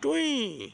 对。